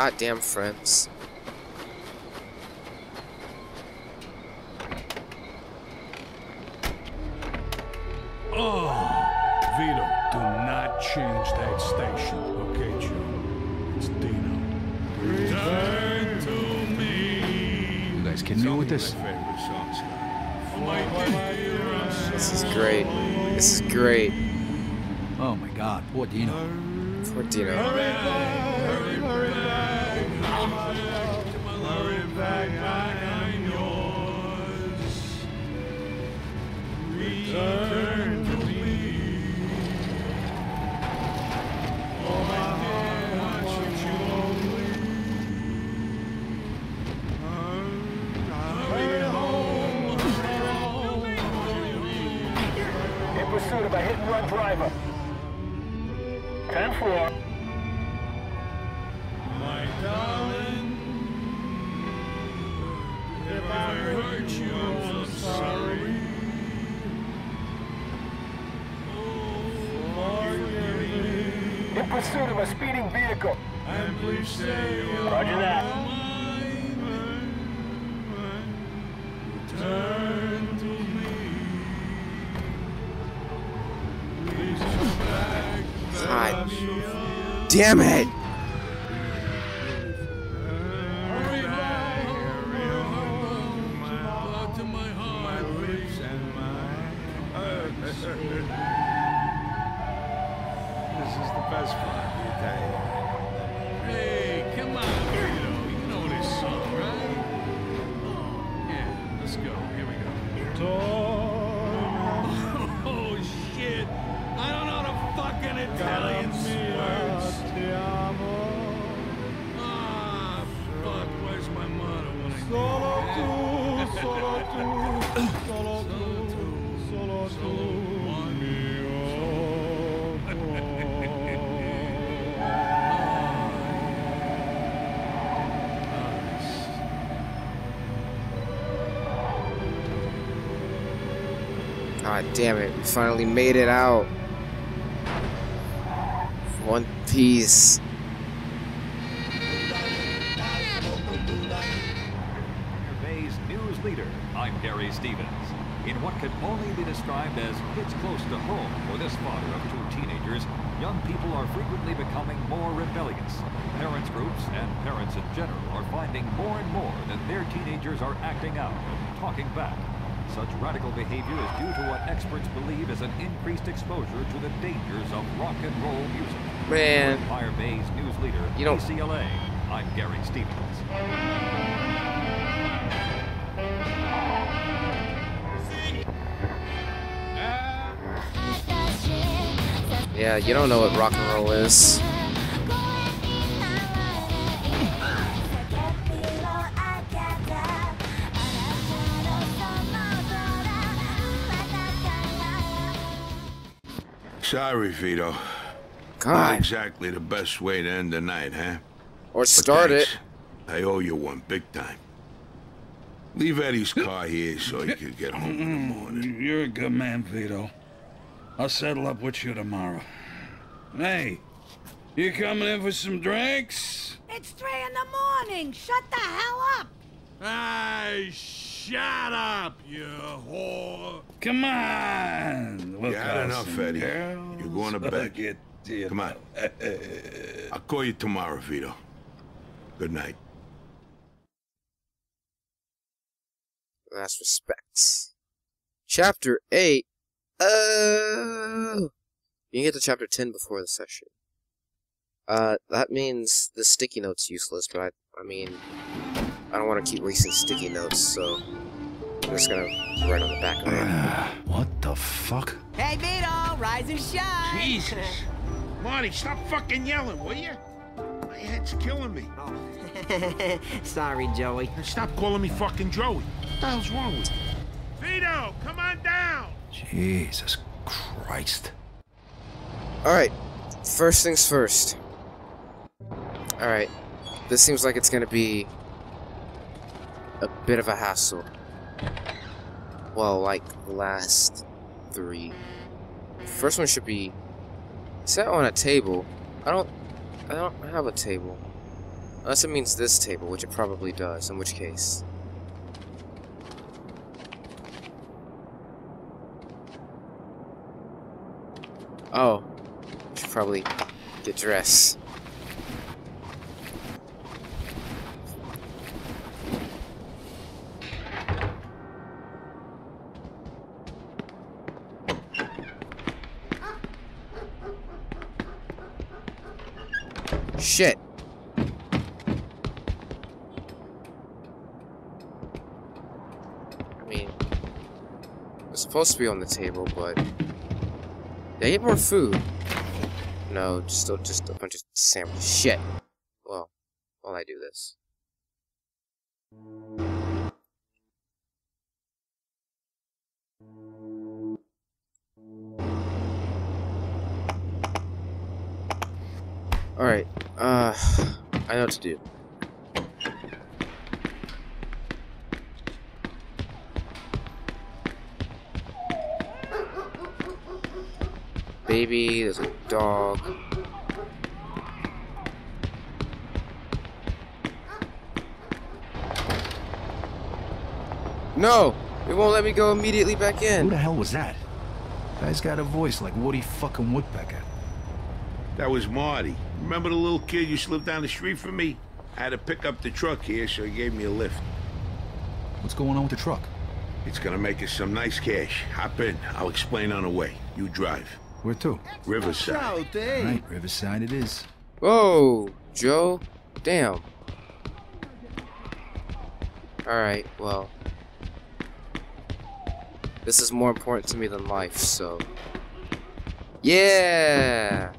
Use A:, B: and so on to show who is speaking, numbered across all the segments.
A: goddamn friends.
B: Oh, Vito, do not change that station, okay, Joe? It's Dino. Return to me.
C: You guys kidding me with this?
A: Oh, this is great. This is great.
C: Oh my god, poor Dino.
A: Poor Dino.
D: Pursuit of a hit-and-run driver. 10-4.
B: My darling, if I hurt you, I'm sorry.
D: Oh, In pursuit of a speeding vehicle.
B: And please say you're
D: Roger that.
B: Turn to me. Please come back.
A: God damn it!
B: Italian words. Ah, fuck. Where's my motto when I Solo tu, solo tu, solo tu, solo tu,
A: God damn it, we finally made it out. Piece.
E: Bay's news leader. I'm Gary Stevens. In what can only be described as hits close to home for this father of two teenagers, young people are frequently becoming more rebellious. Parents groups and parents in general are finding more and more that their teenagers are acting out and talking back. Such radical behavior is due to what experts believe is an increased exposure to the dangers of rock and roll music.
A: Man.
E: Empire Bay's news leader,
A: You don't-
E: KCLA, I'm Gary Stevens.
A: Yeah, you don't know what rock and roll is.
F: Sorry, Vito. Not exactly the best way to end the night, huh?
A: Or
F: But
A: start it.
F: I owe you one big time. Leave Eddie's car here so he can get home in the morning.
B: You're a good man, Vito. I'll settle up with you tomorrow. Hey, you coming in for some drinks?
G: It's three in the morning. Shut the hell up.
B: Hey, shut up, you whore. Come on. Look
F: You had enough, Eddie.
B: girls.
F: You're going to bed.
B: Get you
F: Come on. I'll call you tomorrow, Vito. Good night.
A: Last respects. Chapter 8. Oh. You can get to chapter 10 before the session. Uh, that means the sticky note's useless, but I, I mean, I don't want to keep wasting sticky notes, so I'm just gonna write on the back of it.
C: What the fuck?
G: Hey, Vito, rise and shine.
H: Jesus. Marty, stop fucking yelling, will you? My head's killing me. Oh.
G: Sorry, Joey.
H: And stop calling me fucking Joey. What the hell's wrong with you? Vito, come on down.
C: Jesus Christ.
A: Alright, first things first. Alright, this seems like it's gonna be a bit of a hassle. Well, like the last three. First one should be set on a table. I don't I don't have a table. Unless it means this table, which it probably does, in which case. Oh. Should probably get dressed. Shit. I mean, it's supposed to be on the table, but did I get more food? No, just a, just a bunch of sandwiches. Shit. Well, while I do this. Alright, uh, I know what to do. Baby, there's a dog. No! It won't let me go immediately back in.
C: Who the hell was that? Guy's got a voice like Woody fucking Woodpecker.
F: That was Marty. Remember the little kid used to live down the street from me? I had to pick up the truck here, so he gave me a lift.
C: What's going on with the truck?
F: It's gonna make us some nice cash. Hop in. I'll explain on the way. You drive.
C: Where to?
F: Riverside. Eh?
C: Right, Riverside it is.
A: Whoa, Joe. Damn. Alright, well. This is more important to me than life, so. Yeah!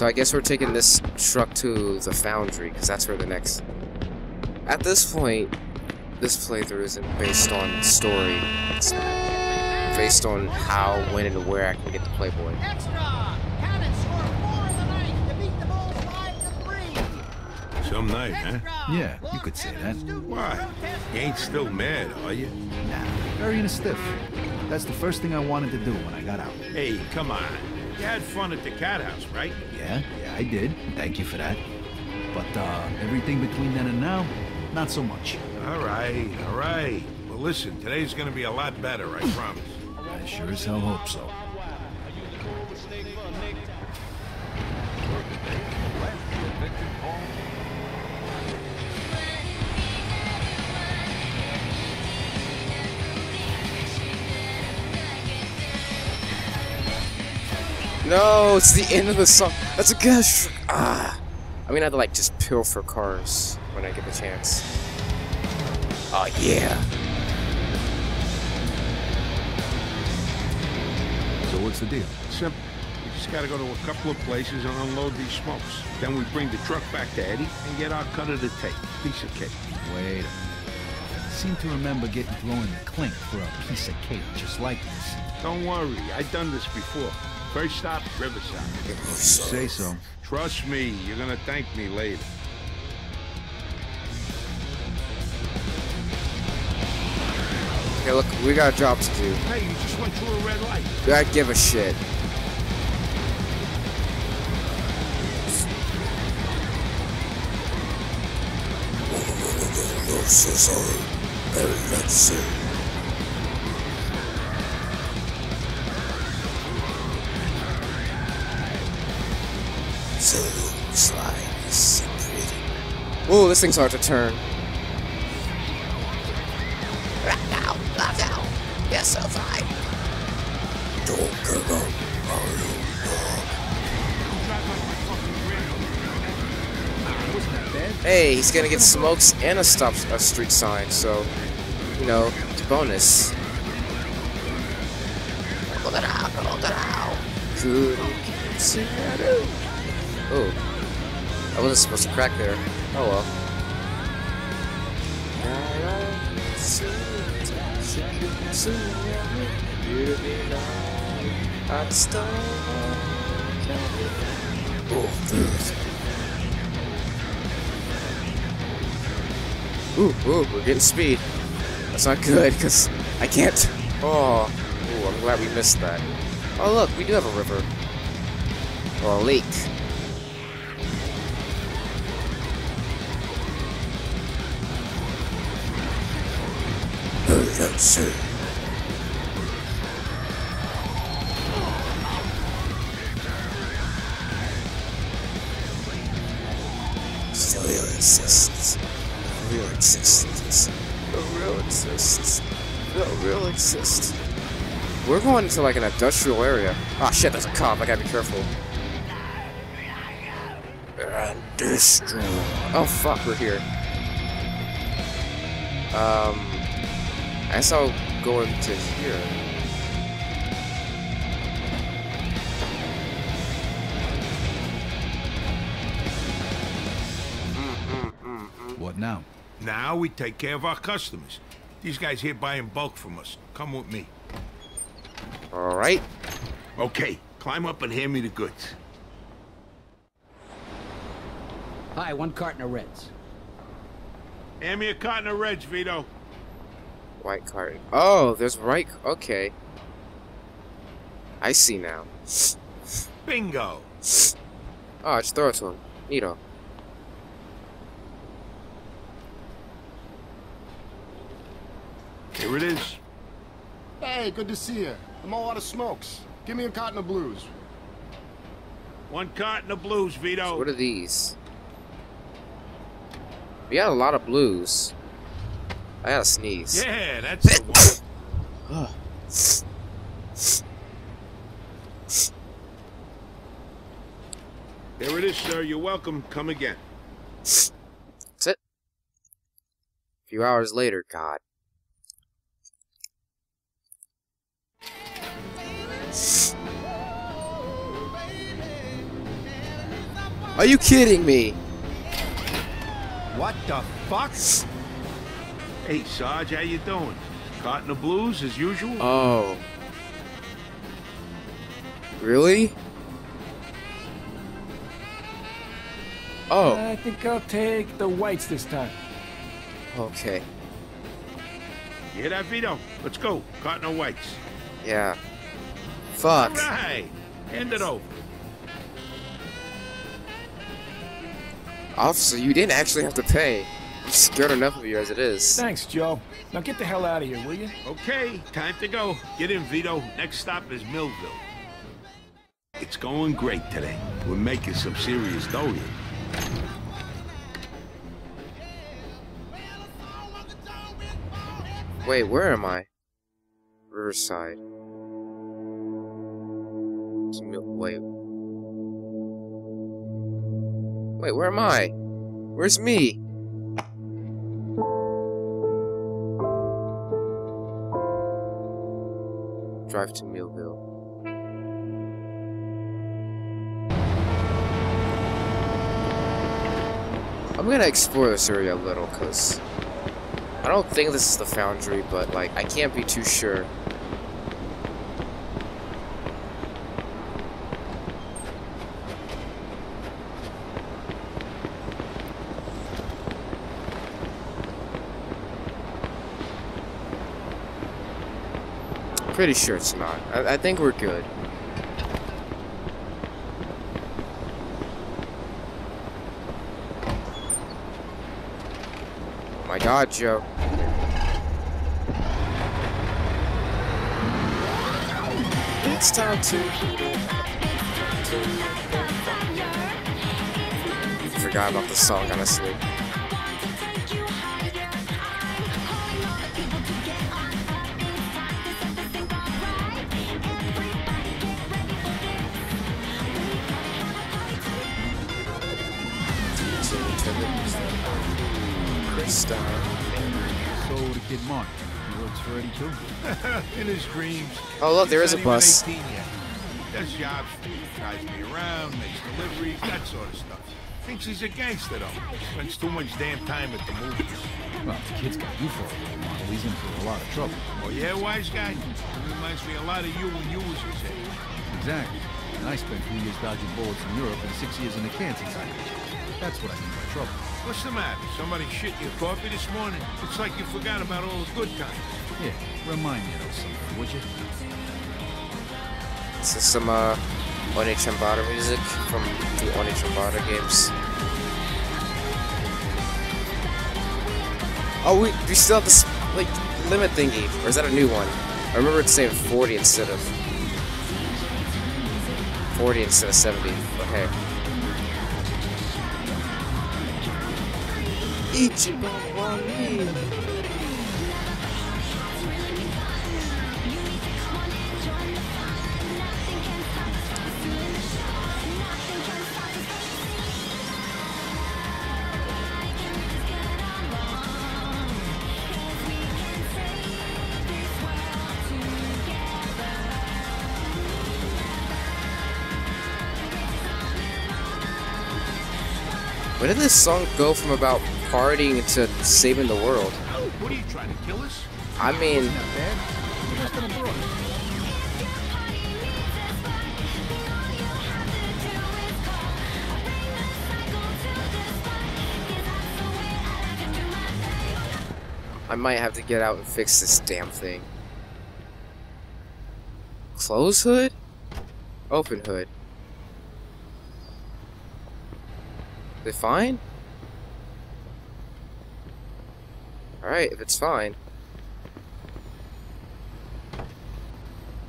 A: So I guess we're taking this truck to the foundry, because that's where the next... At this point, this playthrough isn't based on story. It's based on how, when, and where I can get the Playboy.
G: Extra! Cannon scored four in the ninth to beat the Bulls five to three.
F: Some night, huh?
C: Yeah, you could say that.
F: Why? You ain't still mad, are you?
C: Nah, very in a stiff. That's the first thing I wanted to do when I got out.
F: Hey, come on. You had fun at the cat house, right?
C: Yeah, yeah, I did. Thank you for that. But uh, everything between then and now, not so much.
F: All right, all right. Well, listen, today's gonna be a lot better, I promise.
C: I sure as hell hope so.
A: No, it's the end of the song. That's a gush. Ah. I'm gonna have to like just pilfer cars when I get the chance. Oh yeah.
C: So what's the deal?
F: Simple. We just gotta go to a couple of places and unload these smokes. Then we bring the truck back to Eddie and get our cut of the tape. Piece of cake.
C: Wait a minute. I seem to remember getting thrown in the clink for a piece of cake just like this.
F: Don't worry, I've done this before. First stop, Riverside.
C: Say so.
F: Trust me, you're gonna thank me later.
A: Okay, look, we got a job to do.
F: Hey, you just went through a red light.
A: I give a shit. Ooh, this thing's hard to turn. Hey, he's gonna get smokes and a stop a street sign, so you know, it's a bonus. Hold it out, hold it out. Good. Oh, I wasn't supposed to crack there. Oh well. Ooh, ooh, we're getting speed. That's not good, because I can't. Oh, ooh, I'm glad we missed that. Oh, look, we do have a river. Or a lake. Still real exists. The Real existence. No real exists. No real exists. We're going to like an industrial area. Ah shit, there's a cop. I gotta be careful. Industrial. Oh fuck, we're here. Um, I guess I'll go into here.
C: What now?
F: Now we take care of our customers. These guys here buy in bulk from us. Come with me.
A: All right.
F: Okay, climb up and hand me the goods.
I: Hi, one carton of Reds.
F: Hand me a carton of Reds, Vito.
A: White card. Oh, there's right. Okay. I see now.
F: Bingo.
A: Oh, just throw it to him. Neato.
F: Here it is.
J: Hey, good to see you. I'm all out of smokes. Give me a carton of blues.
F: One carton of blues, Vito.
A: What are these? We got a lot of blues. I gotta sneeze.
F: Yeah, that's the one. There it is, sir. You're welcome. Come again.
A: That's it. A few hours later, God. Are you kidding me?
F: What the fuck? Hey, Sarge, how you doing? Caught in the blues as usual?
A: Oh. Really? Oh,
I: I think I'll take the whites this time.
A: okay.
F: You hear that, Vito? Let's go. Carton of whites.
A: Yeah. Fuck.
F: Right. Hand it over.
A: Officer, you didn't actually have to pay. I'm scared enough of you as it is.
I: Thanks, Joe. Now get the hell out of here, will you?
F: Okay, time to go. Get in, Vito. Next stop is Millville. It's going great today. We're making some serious dough here.
A: Wait, where am I? Riverside. It's Mil- Wait. Wait, where am I? Where's me? Drive to Millville. I'm gonna explore this area a little, cause I don't think this is the foundry, but like I can't be too sure. Pretty sure it's not. I, I think we're good. Oh my god, Joe. It's time to. Forgot about the song, honestly. Krista.
C: So the kid Mark, he works for too?
F: in his dreams.
A: Oh, look, there is a bus.
F: Does jobs drives me around, makes deliveries, that sort of stuff. Thinks he's a gangster though. Spends too much damn time at the movies.
C: Well, the kid's got you for a role model. He's in for a lot of trouble.
F: Oh yeah, wise guy? He reminds me a lot of you when you was his age.
C: Exactly. And I spent three years dodging bullets in Europe and six years in the cancer side. That's what I mean by trouble.
H: What's the matter? Somebody shit your coffee this morning? It's like you forgot about all the good times.
C: Yeah, remind me of something, would you?
A: This is some uh, Onechanbara music from the Onechanbara games. Oh, we, we still have this, like, limit thingy. Or is that a new one? I remember it saying 40 instead of... 40 instead of 70. Okay. Ichiban wa me. When did this song go from about partying to saving the world?
H: What are you trying to kill us?
A: I mean,
I: Not bad. We're just in a brook.
A: I might have to get out and fix this damn thing. Close hood? Open hood. It fine? Alright, if it's fine.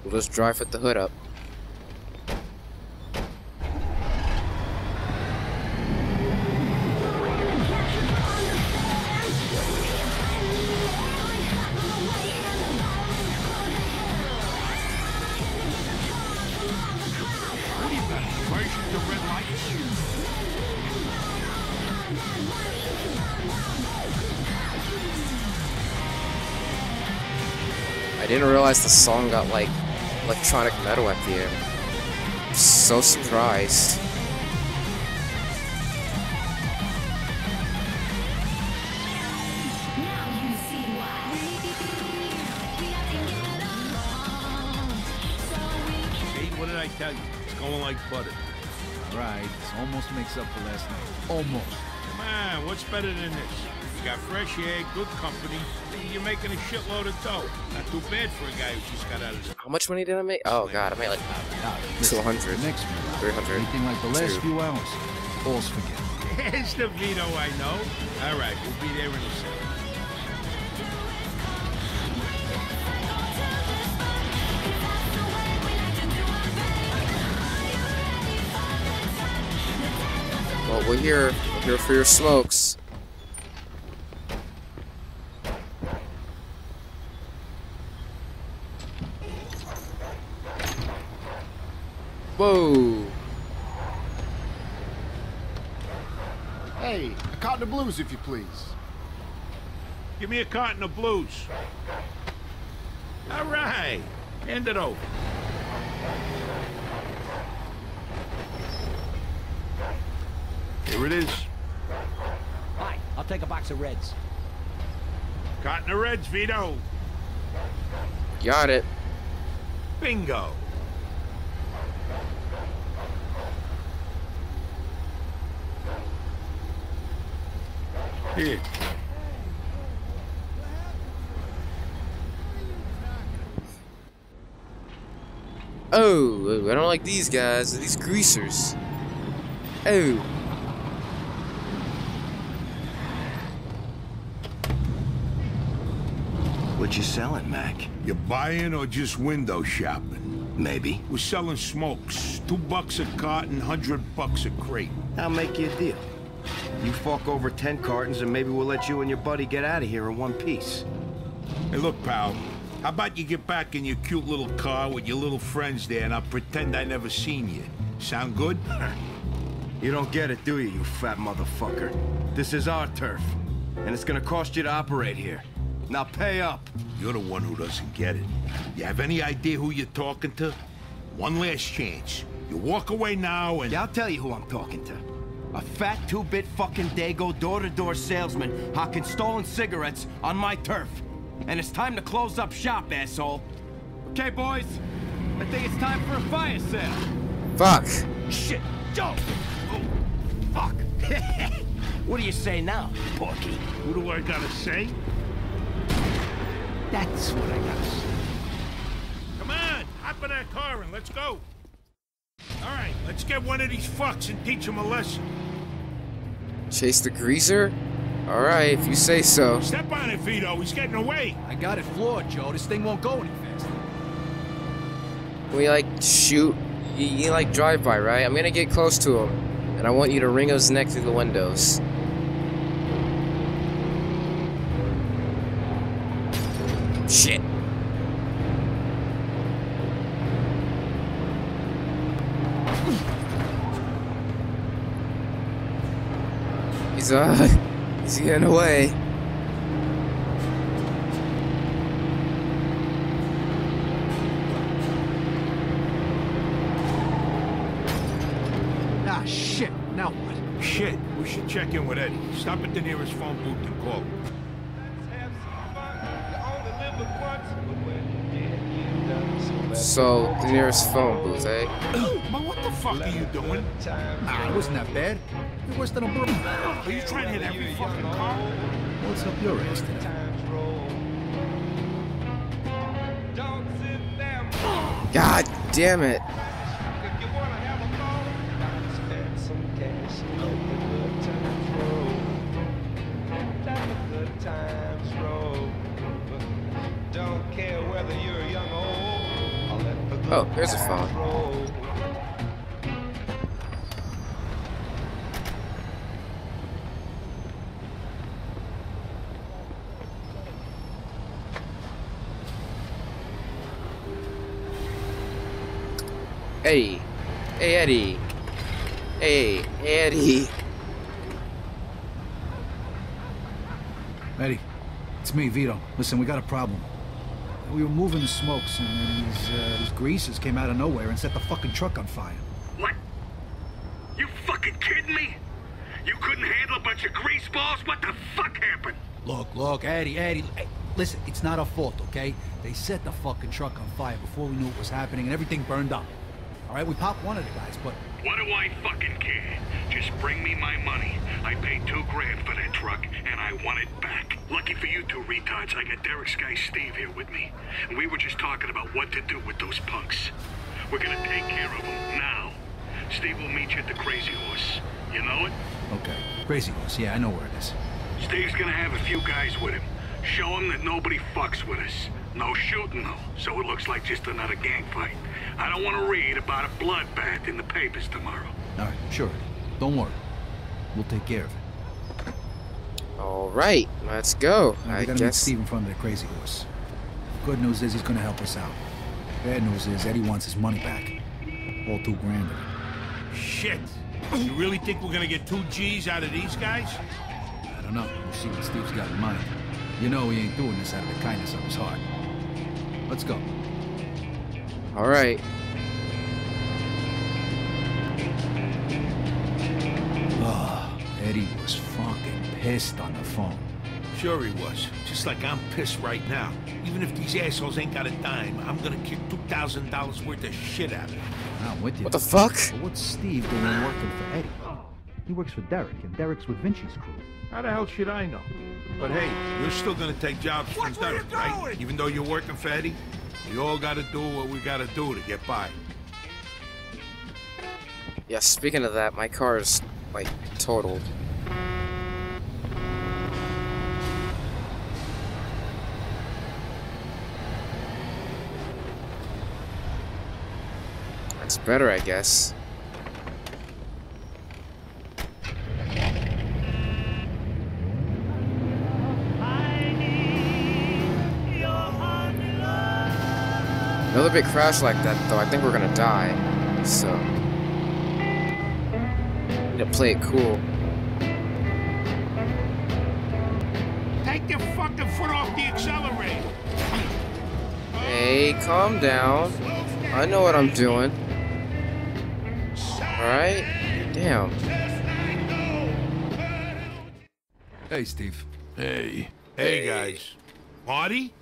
A: We'll just drive with the hood up. Realize the song got like electronic metal at the end. I'm so surprised.
H: See, what did I tell you? It's going like butter.
C: All right, this almost makes up for last night. Almost.
H: Come on, what's better than this? You got fresh air, good company, you're making a shitload of dough. Not too bad for a guy who just got out of the...
A: How much money did I make? Oh god, I made like
C: Now, listen,
A: 200.
C: the Next meal,
A: 300.
C: anything like the last
A: Two.
C: few hours, all's forget.
H: It's the Vito I know. All right, we'll be there in a second.
A: Well, we're here. We're here for your smokes. Whoa!
J: Hey, a carton of blues, if you please.
H: Give me a carton of blues. All right, hand it over. Here it is.
I: Hi, I'll take a box of Reds.
H: Cotton of Reds, Vito.
A: Got it.
H: Bingo. Here.
A: Oh, oh, I don't like these guys. These greasers. Oh.
K: What you selling, Mac?
F: You buying or just window shopping?
K: Maybe.
F: We're selling smokes. Two bucks a carton, hundred bucks a crate.
K: I'll make you a deal. You fuck over ten cartons and maybe we'll let you and your buddy get out of here in one piece.
F: Hey, look, pal. How about you get back in your cute little car with your little friends there and I'll pretend I never seen you. Sound good?
K: You don't get it, do you, you fat motherfucker? This is our turf, and it's gonna cost you to operate here. Now pay up.
F: You're the one who doesn't get it. You have any idea who you're talking to? One last chance. You walk away now and...
K: Yeah, I'll tell you who I'm talking to. A fat two-bit fucking Dago door-to-door salesman hawking stolen cigarettes on my turf. And it's time to close up shop, asshole. Okay, boys. I think it's time for a fire sale.
A: Fuck.
K: Shit, Joe! Oh, fuck!
L: What do you say now, Porky?
F: What do I gotta say?
C: That's what I gotta say.
F: Come on, hop in that car and let's go. All right, let's get one of these fucks and teach him a lesson.
A: Chase the greaser? Alright, if you say so.
F: Step on it, Vito. He's getting away.
C: I got it floored, Joe. This thing won't go any faster.
A: We like shoot. You, you like drive by, right? I'm gonna get close to him, and I want you to wring his neck through the windows. He's uh, he's getting away.
C: Ah, shit. Now what?
F: Shit, we should check in with Eddie. Stop at the nearest phone booth and call him.
A: So, the nearest phone booth, eh?
F: Man, what the fuck are you doing?
C: Nah, it wasn't that bad. It was than a broom.
F: Are you trying to hit every fucking car?
C: What's up your ass today?
A: God damn it. Oh, there's a phone. Eddie. Hey, Eddie. Hey, Eddie.
C: Eddie, it's me, Vito. Listen, we got a problem. We were moving the smokes, and then these, uh, these greasers came out of nowhere and set the fucking truck on fire.
B: What? You fucking kidding me? You couldn't handle a bunch of grease balls? What the fuck happened?
C: Look, look, Eddie, Eddie. Hey, listen, it's not our fault, okay? They set the fucking truck on fire before we knew what was happening, and everything burned up. All right, we popped one of the guys, but
B: What do I fucking care? Just bring me my money. I paid two grand for that truck, and I want it back. Lucky for you two retards, I got Derek's guy Steve here with me. And we were just talking about what to do with those punks. We're gonna take care of them now. Steve will meet you at the Crazy Horse. You know it?
C: okay. Crazy Horse, yeah, I know where it is.
B: Steve's gonna have a few guys with him. Show him that nobody fucks with us. No shooting, though, so it looks like just another gang fight. I don't want to read about a bloodbath in the papers tomorrow.
C: All right, sure. Don't worry. We'll take care of it.
A: Alright, let's go.
C: Now,
A: I
C: we gotta meet. Steve in front of the Crazy Horse. Good news is he's gonna help us out. Bad news is Eddie wants his money back. All two grand of it.
F: Shit. You really think we're gonna get two G's out of these guys?
C: I don't know. We'll see what Steve's got in mind. You know he ain't doing this out of the kindness of his heart. Let's go.
A: Alright.
C: Oh, ah, Eddie was fucking pissed on the phone.
F: Sure he was. Just like I'm pissed right now. Even if these assholes ain't got a dime, I'm gonna kick $2,000 worth of shit out of them.
C: I'm with you.
A: What the fuck?
C: But what's Steve doing working for Eddie? He works for Derek, and Derek's with Vinci's crew.
F: How the hell should I know? But hey, you're still gonna take jobs from Derek, right? Even though you're working for Eddie? We all gotta do what we gotta do to get by.
A: Yeah, speaking of that, my car is, like, totaled. That's better, I guess. Another big crash like that, though, I think we're gonna die. So. Need to play it cool.
F: Take your fucking foot off the accelerator.
A: Hey, calm down. I know what I'm doing. Alright? Damn.
C: Hey, Steve.
M: Hey.
F: Hey, guys. Marty?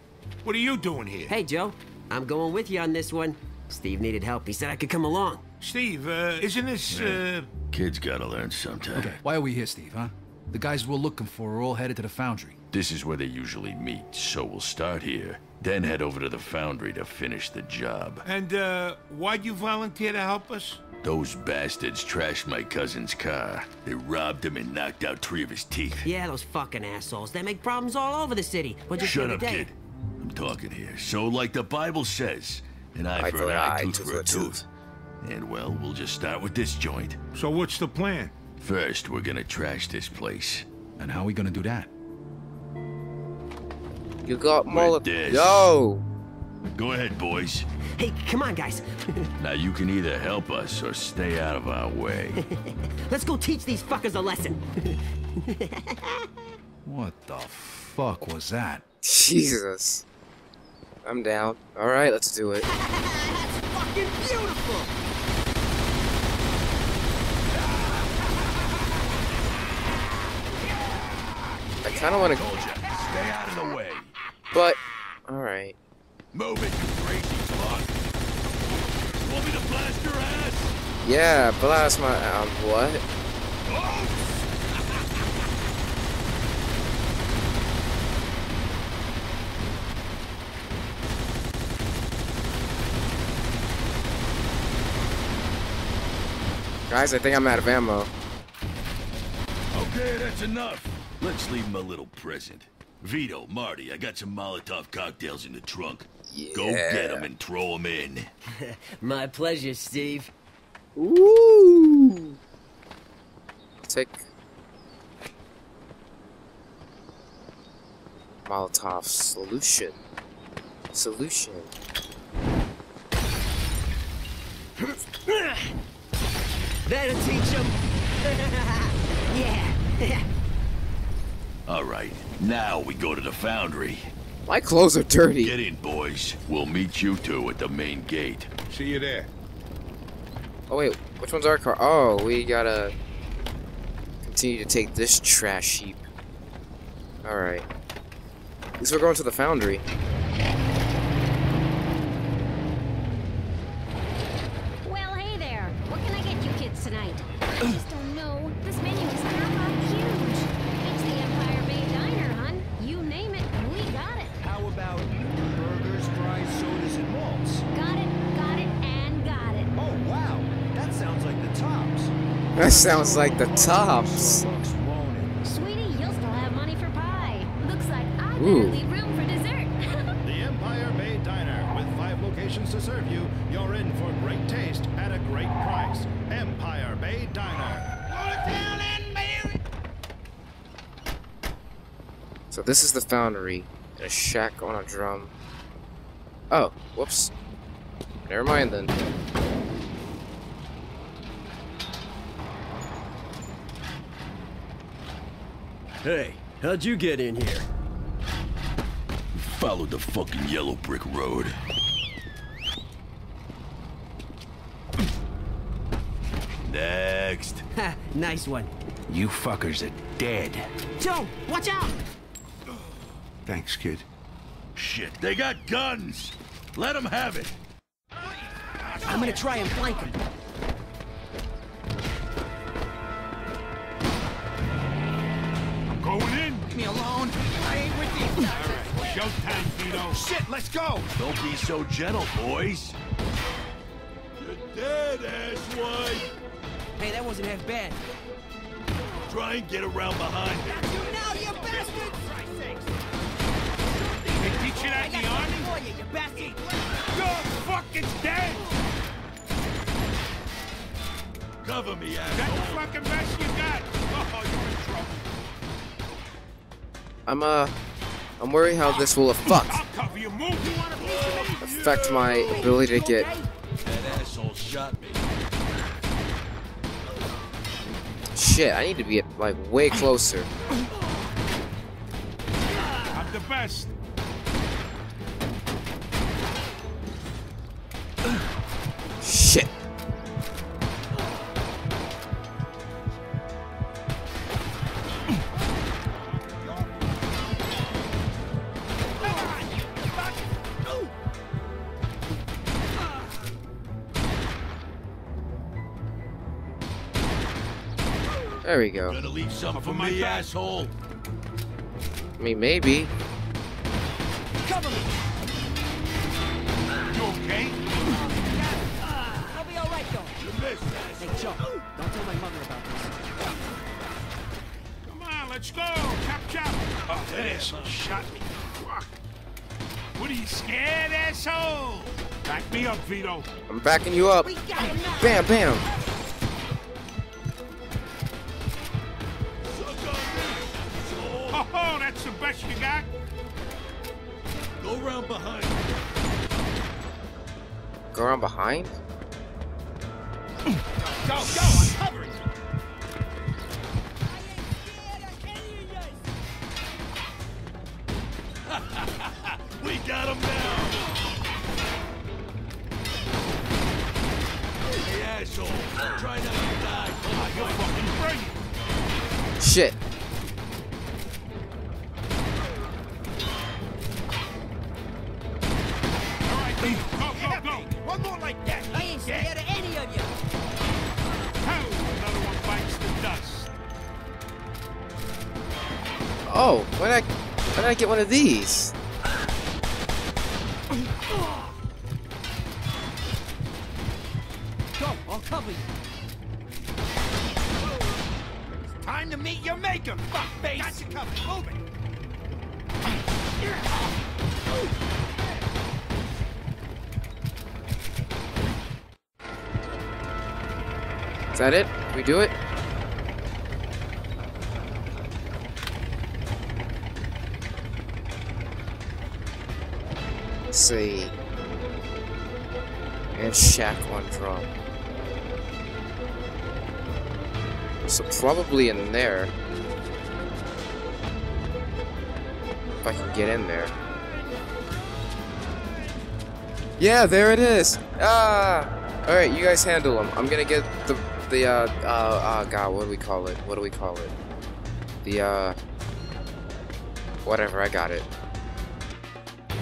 F: What are you doing here?
N: Hey, Joe. I'm going with you on this one. Steve needed help. He said I could come along.
F: Steve, uh, isn't this, uh...
M: Kids gotta learn sometime.
C: Okay, why are we here, Steve, huh? The guys we're looking for are all headed to the foundry.
M: This is where they usually meet, so we'll start here, then head over to the foundry to finish the job.
H: And, uh, why'd you volunteer to help us?
M: Those bastards trashed my cousin's car. They robbed him and knocked out three of his teeth.
N: Yeah, those fucking assholes. They make problems all over the city. But just
M: Shut
N: the
M: up,
N: other day-
M: kid. I'm talking here. So, like the Bible says, an eye
A: Eye
M: for
A: for
M: an
A: an
M: eye,
A: eye,
M: tooth
A: tooth
M: for
A: for
M: a
A: a
M: tooth. And, well, we'll just start with this joint.
H: So what's the plan?
M: First, we're gonna trash this place.
C: And how are we gonna do that?
A: You got
M: With
A: mullet.
M: this.
A: Yo!
M: Go ahead, boys.
N: Hey, come on, guys.
M: Now, you can either help us or stay out of our way.
N: Let's go teach these fuckers a lesson.
C: What the fuck was that?
A: Jesus. I'm down. Alright, let's do it.
N: That's fucking beautiful.
A: I kinda wanna.
M: Stay out of the way.
A: But. Alright.
M: Move it, you crazy fuck. Want me to blast your ass?
A: Yeah, blast my. Um, what? Guys, I think I'm out of ammo.
M: Okay, that's enough. Let's leave him a little present. Vito, Marty, I got some Molotov cocktails in the trunk. Yeah. Go get them and throw them in.
N: My pleasure, Steve.
A: Ooh. Take Molotov solution. Solution.
N: That'll teach them. yeah.
M: All right, now we go to the foundry.
A: My clothes are dirty.
M: Get in, boys. We'll meet you two at the main gate.
H: See you there.
A: Oh wait, which one's our car? Oh, we gotta continue to take this trash heap. Alright. At least we're going to the foundry.
I: Sounds like the tops.
O: Sweetie, you'll still have money for pie. Looks like I better
A: Ooh.
O: leave room for dessert.
P: The Empire Bay Diner, with five locations to serve you, you're in for great taste at a great price. Empire Bay Diner.
A: So this is the foundry. And A shack on a drum. Oh, whoops. Never mind then.
Q: Hey, how'd you get in here?
M: Followed the fucking yellow brick road. Next.
N: Ha, nice one.
K: You fuckers are dead.
N: Joe, watch out!
H: Thanks, kid.
M: Shit, they got guns! Let them have it!
N: I'm gonna try and flank him.
H: Showtime, Vito.
K: Shit, let's go!
M: Don't be so gentle, boys. You're dead, asswipe!
N: Hey, that wasn't half bad.
M: Try and get around behind me.
N: You now, you bastards!
H: They teach you that in the army?
N: For you, you bastard!
H: You're fucking dead!
M: Cover me,
H: That's the fucking best you got! Oh, you're in trouble.
A: I'm uh I'm worried how this will affect affect my ability to get shit. I need to be like way closer.
H: I'm the best.
A: There we go.
M: Gonna leave something for me, asshole.
A: I mean, maybe.
N: Cover me!
F: You okay?
N: I'll be alright, though.
M: You missed,
N: Hey, Joe, don't tell my mother about this.
F: Come on, let's go. Chop, chop. Oh, that asshole shot me. What are you scared, asshole? Back me up, Vito.
A: I'm backing you up.
N: We got him now!
A: Bam, bam.
F: That's the best you got?
M: Go round behind.
A: Go around behind?
F: Go, go, I'm covering you.
M: We got him now. Hey, asshole. Try not to die.
F: Oh, you're fucking brilliant.
A: Shit.
N: I
A: get one of these?
N: Go, I'll cover you.
R: Time to meet your maker, fuckface! Got you covered. Move it!
A: Is that it? We do it? See. And Shack one drum. So probably in there. If I can get in there. Yeah, there it is. Ah. All right, you guys handle them. I'm gonna get the the uh uh uh God, what do we call it? What do we call it? The uh whatever. I got it.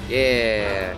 A: Yeah.